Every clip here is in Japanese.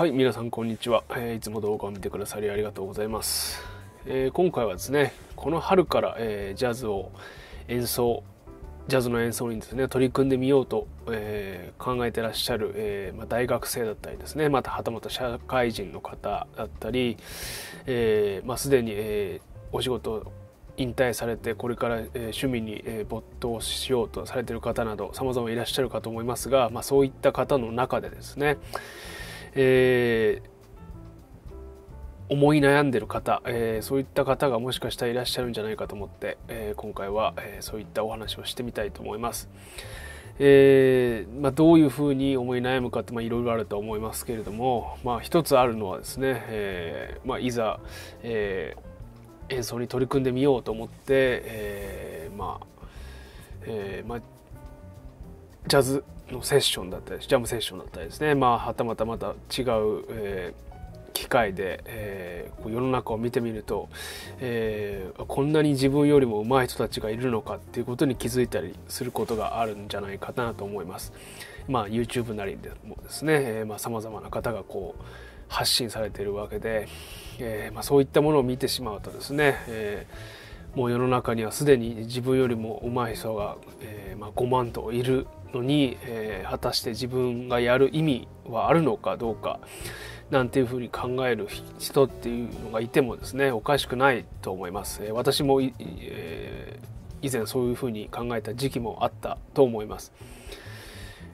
はい皆さんこんにちは、えー、いつも動画を見てくださりありがとうございます、えー、今回はですねこの春から、えー、ジャズを演奏ジャズの演奏にですね取り組んでみようと、えー、考えてらっしゃる、えーま、大学生だったりですねまたはたまた社会人の方だったり、えーまあ、すでに、えー、お仕事引退されてこれから、え、趣味に、え、没頭しようとされてる方など様々いらっしゃるかと思いますが、まあ、そういった方の中でですね、えー、思い悩んでる方、えー、そういった方がもしかしたらいらっしゃるんじゃないかと思って、え、今回は、えそういったお話をしてみたいと思います。えーまあ、どういうふうに思い悩むかっていろいろあると思いますけれども、まあ、一つあるのはですね、えーまあ、いざ、えー、演奏に取り組んでみようと思って、えまあえま、ジャズのセッションだったりジャムセッションだったりですねまあはたまたまた違う、えー、機会で、えー、世の中を見てみると、えー、こんなに自分よりも上手い人たちがいるのかっていうことに気づいたりすることがあるんじゃないかなと思います。まあ、YouTube なりでもですね、えー、さまざ、まな方がこう発信されているわけで、えーまあ、そういったものを見てしまうとですね、えー、もう世の中にはすでに自分よりも上手い人が、えーまあ、5万といるのに、えー、果たして自分がやる意味はあるのかどうかなんていうふうに考える人っていうのがいてもですねおかしくないと思います。えー、私も、え、以前そういうふうに考えた時期もあったと思います。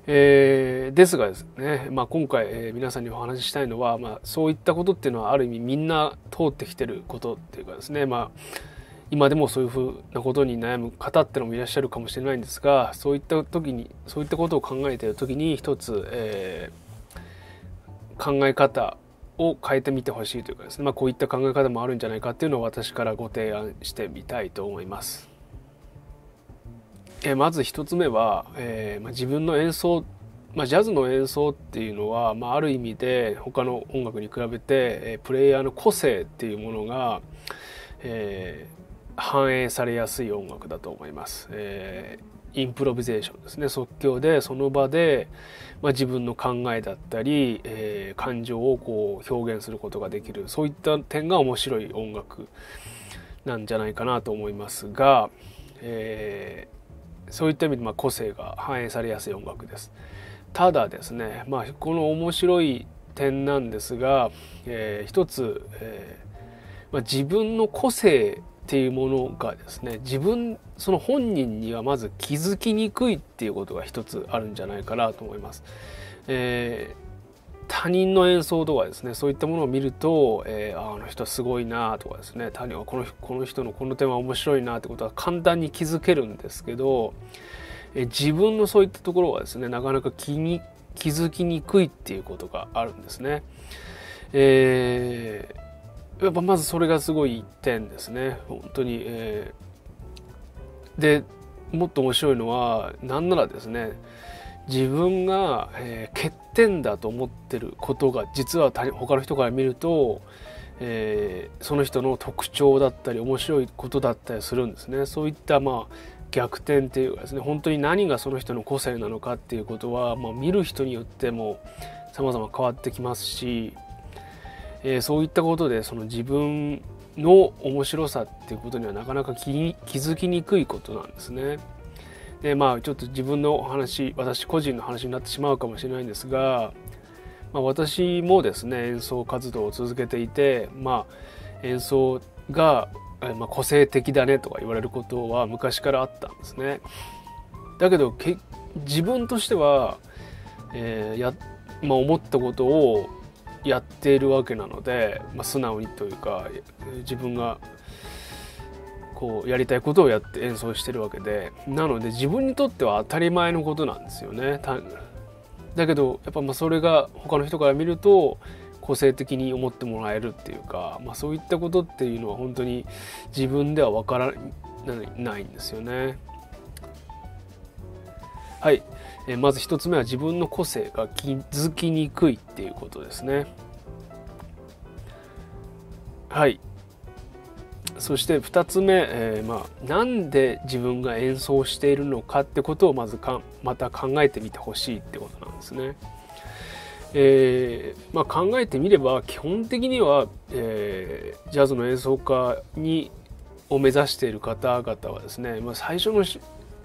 えー、ですがですね、まあ、今回、えー、皆さんにお話ししたいのは、まあ、そういったことっていうのはある意味みんな通ってきてることっていうかですね、まあ今でもそういうふうなことに悩む方ってのもいらっしゃるかもしれないんですがそういった時にそういったことを考えている時に一つ、えー、考え方を変えてみてほしいというかですね、まあ、こういった考え方もあるんじゃないかっていうのを私からご提案してみたいと思います。えー、まず一つ目は、えーまあ、自分の演奏まあ、ジャズの演奏っていうのは、まあ、ある意味で他の音楽に比べて、えー、プレイヤーの個性っていうものが、えー、反映されやすい音楽だと思います。えー、インプロビゼーションですね即興でその場で、まあ、自分の考えだったり、えー、感情をこう表現することができるそういった点が面白い音楽なんじゃないかなと思いますが、えー、そういった意味でま個性が反映されやすい音楽です。ただですね、まあ、この面白い点なんですが、えー、一つ、えまあ、自分の個性っていうものがですね自分その本人にはまず気づきにくいっていうことが一つあるんじゃないかなと思います。えー、他人の演奏とかですねそういったものを見ると、えー、あの人すごいなとかですね他人はこのこの人のこの点は面白いなってことは簡単に気づけるんですけど、えー、自分のそういったところはですねなかなか気に気づきにくいっていうことがあるんですね。えーやっぱまずそれがすごい一点ですね。本当に、えー、でもっと面白いのは何ならですね自分が、えー、欠点だと思ってることが実は他の人から見ると、えー、その人の特徴だったり面白いことだったりするんですね。そういったまあ逆転っていうかですね本当に何がその人の個性なのかっていうことは、まあ、見る人によっても様々変わってきますしえー、そういったことでその自分の面白さっていうことにはなかなか気づきにくいことなんですね。でまあちょっと自分の話私個人の話になってしまうかもしれないんですが、まあ、私もですね演奏活動を続けていて、まあ、演奏が、まあ、個性的だねとか言われることは昔からあったんですね。だけど自分としては、えーやまあ、思ったことをやっているわけなので、まあ、素直にというか自分がこうやりたいことをやって演奏してるわけでなので自分にとっては当たり前のことなんですよね。だけどやっぱまあそれが他の人から見ると個性的に思ってもらえるっていうか、まあ、そういったことっていうのは本当に自分では分からないんですよね。はい、えまず1つ目は自分の個性が気づきにくいっていうことですね。はい。そして2つ目、えー、まあ、なんで自分が演奏しているのかってことをまずかまた考えてみてほしいってことなんですね。えーまあ、考えてみれば基本的には、えー、ジャズの演奏家にを目指している方々はですね、まあ、最初の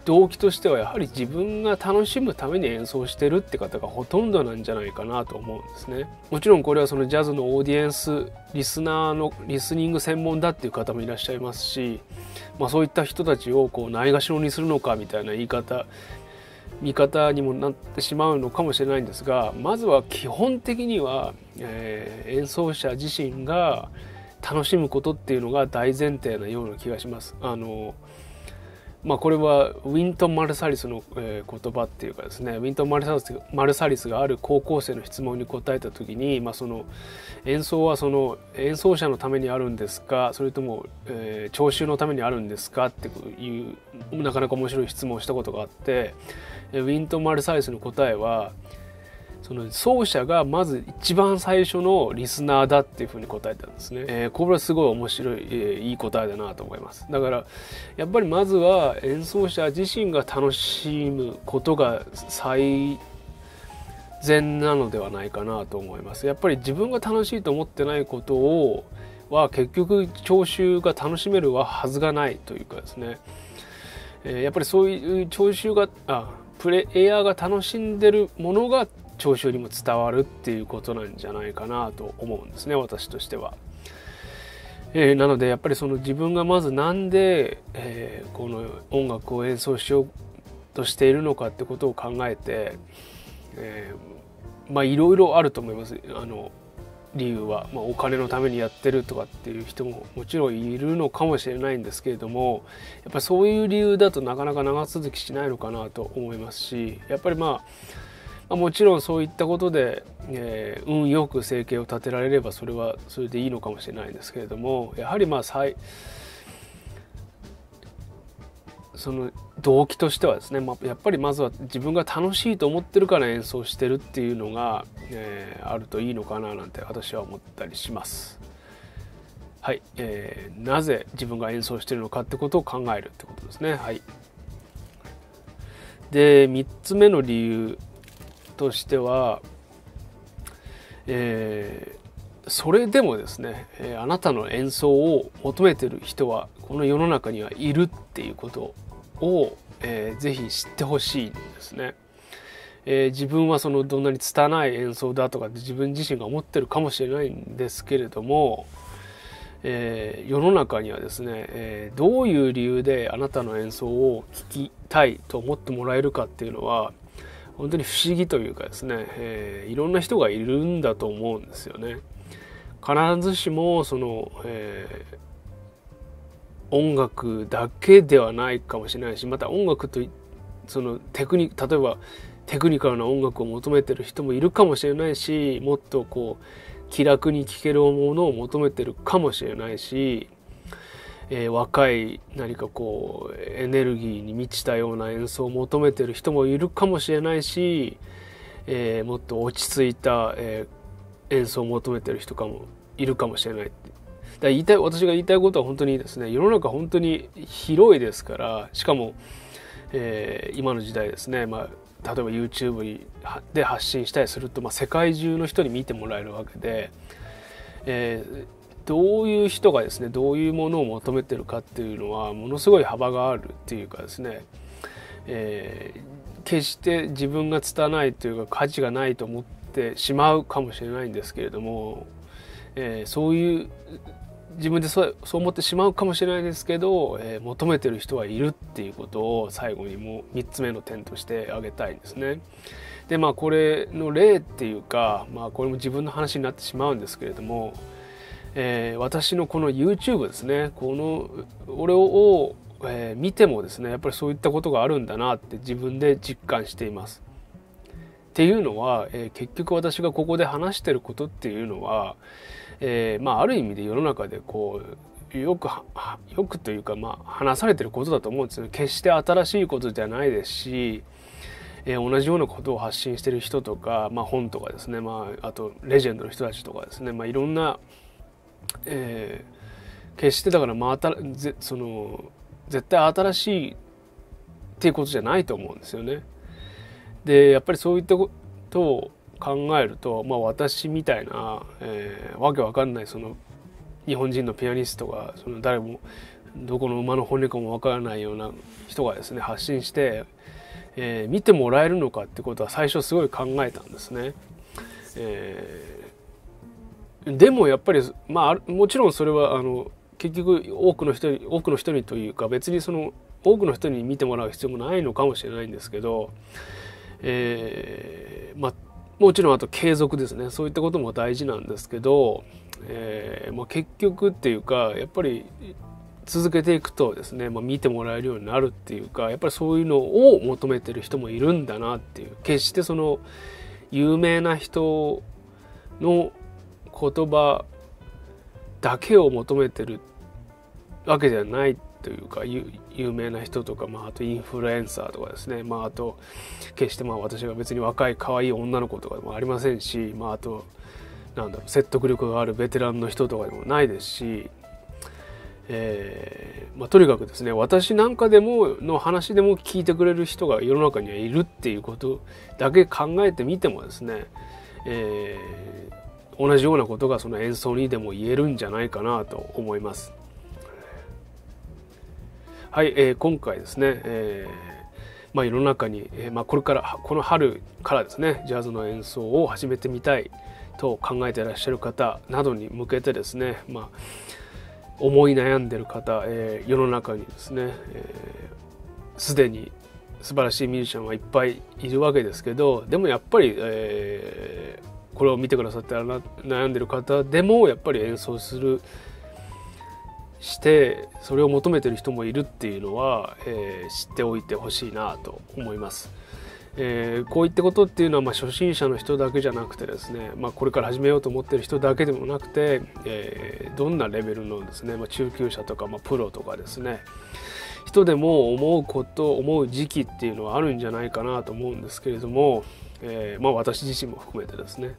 動機としてはやはり自分が楽しむために演奏してるって方がほとんどなんじゃないかなと思うんですねもちろんこれはそのジャズのオーディエンスリスナーのリスニング専門だっていう方もいらっしゃいますし、まあ、そういった人たちをこうないがしろにするのかみたいな言い方見方にもなってしまうのかもしれないんですがまずは基本的には、えー、演奏者自身が楽しむことっていうのが大前提なような気がします。あのまあ、これはウィントン・マルサリスの、え、言葉っていうかですねウィントンマルサリス・マルサリスがある高校生の質問に答えた時に、まあ、その演奏はその演奏者のためにあるんですかそれとも、えー、聴衆のためにあるんですかっていうなかなか面白い質問をしたことがあってウィントン・マルサリスの答えはその奏者がまず一番最初のリスナーだっていうふうに答えたんですね、えー、これはすごい面白い、えー、いい答えだなと思います。だからやっぱりまずは演奏者自身が楽しむことが最善なのではないかなと思います。やっぱり自分が楽しいと思ってないことをは結局聴衆が楽しめるはずがないというかですね、えー、やっぱりそういう聴衆があプレイヤーが楽しんでるものが聴衆にも伝わるっていうことなんじゃないかなと思うんですね私としては。えー、なのでやっぱりその自分がまず何で、えー、この音楽を演奏しようとしているのかってことを考えて、えー、まあいろいろあると思いますあの理由は、まあ、お金のためにやってるとかっていう人ももちろんいるのかもしれないんですけれどもやっぱりそういう理由だとなかなか長続きしないのかなと思いますしやっぱりまあもちろんそういったことで、えー、運よく生計を立てられればそれはそれでいいのかもしれないんですけれどもやはりまあ最その動機としてはですね、まあ、やっぱりまずは自分が楽しいと思ってるから演奏してるっていうのが、えー、あるといいのかななんて私は思ったりします。はい、えー、なぜ自分が演奏してるのかってことを考えるってことですね。はい、で3つ目の理由としては、えー、それでもですね、えあなたの演奏を求めてる人はこの世の中にはいるっていうことを、えー、ぜひ知ってほしいんですね。えー、自分はそのどんなに拙い演奏だとかって自分自身が思ってるかもしれないんですけれども、えー、世の中にはですね、えー、どういう理由であなたの演奏を聴きたいと思ってもらえるかっていうのは本当に不思議というかですね、えー、いろんな人がいるんだと思うんですよね。必ずしもその、えー、音楽だけではないかもしれないしまた音楽とそのテクニ例えばテクニカルな音楽を求めてる人もいるかもしれないしもっとこう気楽に聴けるものを求めてるかもしれないしえー、若い何かこうエネルギーに満ちたような演奏を求めてる人もいるかもしれないし、えー、もっと落ち着いた、えー、演奏を求めてる人かもいるかもしれない。だ言いたい私が言いたいことは本当にですね世の中本当に広いですからしかも、え、今の時代ですね、まあ、例えば YouTube で発信したりすると、まあ、世界中の人に見てもらえるわけで、えー、どういう人がですねどういうものを求めてるかっていうのはものすごい幅があるっていうかですね、えー、決して自分が拙いというか価値がないと思ってしまうかもしれないんですけれども、えー、そういう自分でそうそう思ってしまうかもしれないですけど、えー、求めてる人はいるっていうことを最後にもう3つ目の点として挙げたいんですね。でまあこれの例っていうか、まあ、これも自分の話になってしまうんですけれどもえー、私のこの YouTube ですね。この俺を、えー、見てもですねやっぱりそういったことがあるんだなって自分で実感しています。っていうのは、えー、結局私がここで話してることっていうのは、え、まあある意味で世の中でこうよくよくというかまあ話されてることだと思うんですよ。決して新しいことじゃないですし、えー、同じようなことを発信してる人とか、まあ、本とかですね、まあ、あとレジェンドの人たちとかですね、まあ、いろんなえー、決してだからまたぜその絶対新しいっていうことじゃないと思うんですよね。でやっぱりそういったことを考えると、まあ、私みたいな、えー、わけわかんないその日本人のピアニストがその誰もどこの馬の骨かもわからないような人がですね発信して、えー、見てもらえるのかってことは最初すごい考えたんですね。え、でもやっぱり、まあ、もちろんそれはあの結局多くの人に多くの人にというか別にその多くの人に見てもらう必要もないのかもしれないんですけど、えー、まあもちろんあと継続ですね。そういったことも大事なんですけど、えーまあ、結局っていうかやっぱり続けていくとですね、まあ、見てもらえるようになるっていうかやっぱりそういうのを求めてる人もいるんだなっていう。決してその有名な人の言葉だけを求めてるわけではないというか有名な人とか、まあ、あとインフルエンサーとかですね、まあ、あと決してまあ私が別に若い可愛い女の子とかでもありませんし、まあ、あとなんだろう説得力があるベテランの人とかでもないですし、えーまあ、とにかくですね私なんかでもの話でも聞いてくれる人が世の中にはいるっていうことだけ考えてみてもですね、えー、同じようなことがその演奏にでも言えるんじゃないかなと思います。はい、えー、今回ですね、えーまあ、世の中に、えーまあ、これからこの春からですねジャズの演奏を始めてみたいと考えていらっしゃる方などに向けてですね、まあ、思い悩んでる方、えー、世の中にですねすで、ー、に素晴らしいミュージシャンはいっぱいいるわけですけどでもやっぱり、えー、これを見てくださって悩んでる方でもやっぱり演奏するしてそれを求めてる人もいるっていうのは、えー、知っておいてほしいなと思います。えー、こういったことっていうのはまあ初心者の人だけじゃなくてですね、まあ、これから始めようと思ってる人だけでもなくて、えー、どんなレベルのですね、まあ、中級者とか、まあ、プロとかですね人でも思うこと思う時期っていうのはあるんじゃないかなと思うんですけれども、えーまあ、私自身も含めてですね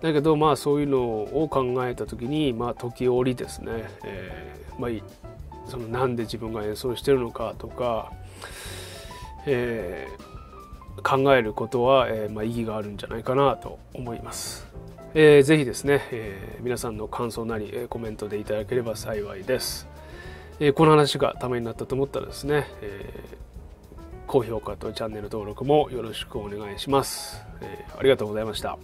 だけどまあそういうのを考えた時にまあ時折ですね、えー、まあそのなんで自分が演奏してるのかとか、えー、考えることは、えまあ、意義があるんじゃないかなと思います。えー、ぜひですね、え、皆さんの感想なり、え、コメントでいただければ幸いです。え、この話がためになったと思ったらですね、えー、高評価とチャンネル登録もよろしくお願いします。えー、ありがとうございました。